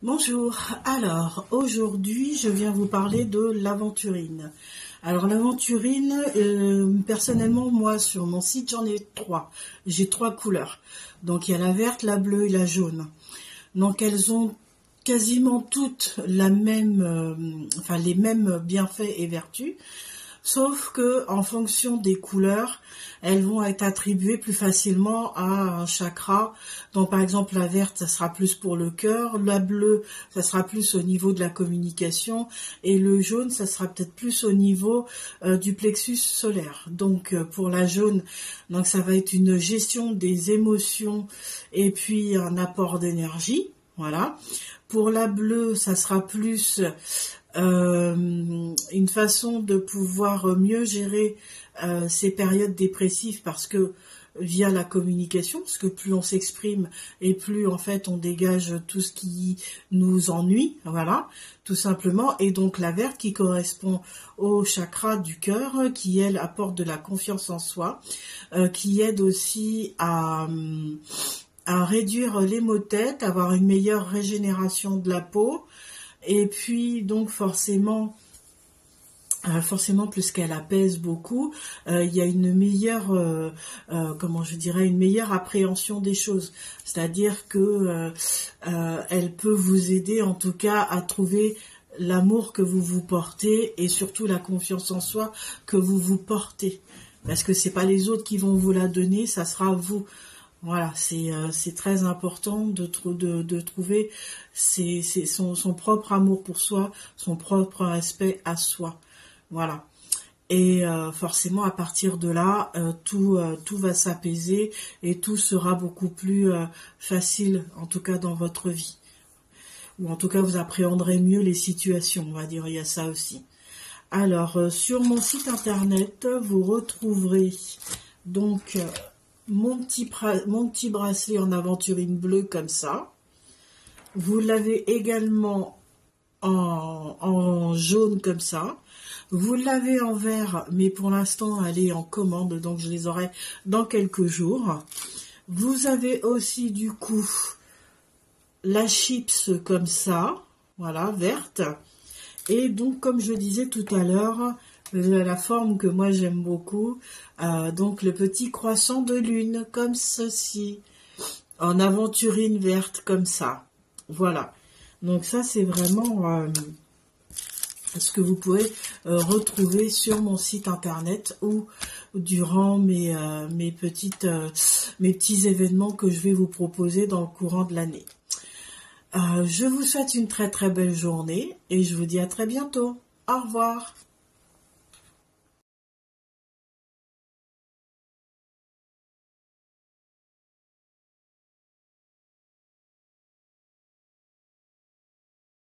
Bonjour, alors aujourd'hui je viens vous parler de l'aventurine. Alors l'aventurine, euh, personnellement moi sur mon site j'en ai trois. J'ai trois couleurs. Donc il y a la verte, la bleue et la jaune. Donc elles ont quasiment toutes euh, les mêmes bienfaits et vertus sauf que en fonction des couleurs, elles vont être attribuées plus facilement à un chakra. Donc par exemple la verte, ça sera plus pour le cœur, la bleue, ça sera plus au niveau de la communication, et le jaune, ça sera peut-être plus au niveau euh, du plexus solaire. Donc euh, pour la jaune, ça va être une gestion des émotions et puis un apport d'énergie. Voilà. Pour la bleue, ça sera plus une façon de pouvoir mieux gérer euh, ces périodes dépressives parce que via la communication, parce que plus on s'exprime et plus en fait on dégage tout ce qui nous ennuie, voilà, tout simplement. Et donc la verte qui correspond au chakra du cœur, qui elle apporte de la confiance en soi, euh, qui aide aussi à à réduire les maux de tête, avoir une meilleure régénération de la peau, et puis donc forcément, euh, forcément puisqu'elle apaise beaucoup, euh, il y a une meilleure, euh, comment je dirais, une meilleure appréhension des choses. C'est-à-dire que elle peut vous aider en tout cas à trouver l'amour que vous vous portez et surtout la confiance en soi que vous vous portez. Parce que c'est pas les autres qui vont vous la donner, ça sera vous. Voilà, c'est euh, très important de, trouver son, propre amour pour soi, son propre respect à soi. Voilà. Et euh, forcément, à partir de là, euh, tout, tout va s'apaiser et tout sera beaucoup plus facile, en tout cas dans votre vie. Ou en tout cas, vous appréhenderez mieux les situations, on va dire, il y a ça aussi. Alors, sur mon site internet, vous retrouverez donc mon petit, bracelet en aventurine bleue comme ça. Vous l'avez également en, en, jaune comme ça. Vous l'avez en vert, mais pour l'instant, elle est en commande, donc je les aurai dans quelques jours. Vous avez aussi du coup la chips comme ça, voilà, verte. Et donc, comme je disais tout à l'heure, la forme que moi j'aime beaucoup. Euh, donc le petit croissant de lune comme ceci, en aventurine verte comme ça. Voilà. Donc ça c'est vraiment euh, ce que vous pouvez euh, retrouver sur mon site internet ou durant mes, petites, mes petits événements que je vais vous proposer dans le courant de l'année. je vous souhaite une très très belle journée et je vous dis à très bientôt. Au revoir.